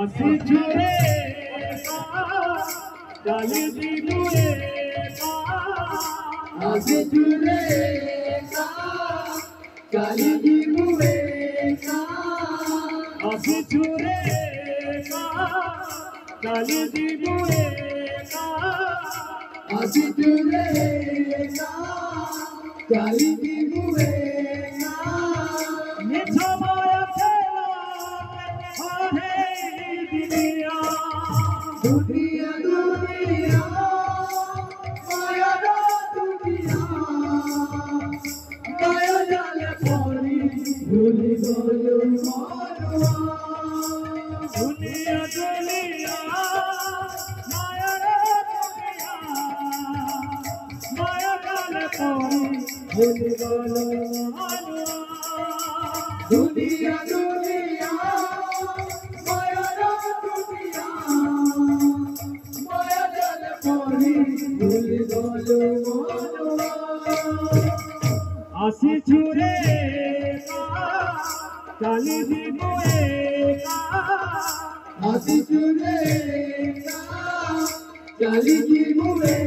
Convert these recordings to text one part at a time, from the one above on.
আসি জুড়ে কালি জুড়ে আসি জুড়ে اڄ چاليهه اڄ جهولي দুনিয়া দুনিয়া মায়া দুনিয়া মায়া জালে পড়ি ভুলি মারওয়া আসি চুরে কালি দিবুয়ে আজি চুরে কালি দিবুরে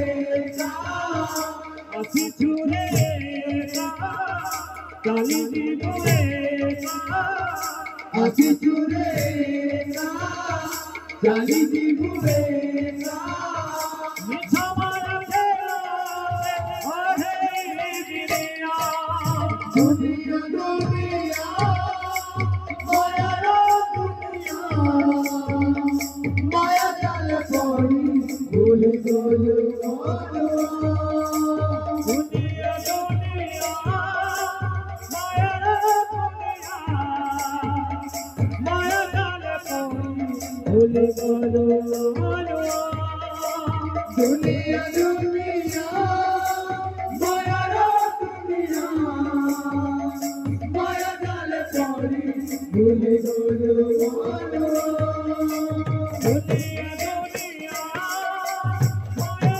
আসি চুরে কি মুড়ে আজি চুরে কি মুড়ে মিঠা बोले बोलो दुनिया दुनिया माया दुनिया माया डाल पौड़ी बोले बोलो दुनिया दुनिया माया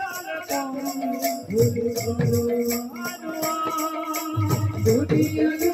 डाल पौड़ी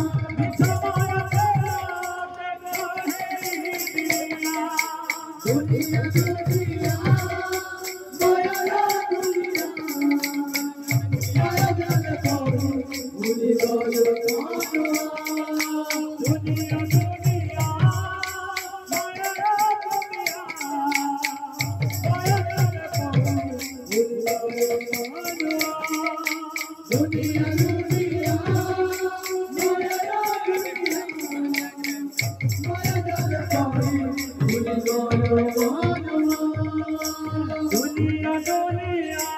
দুনিয়া দুনিয়া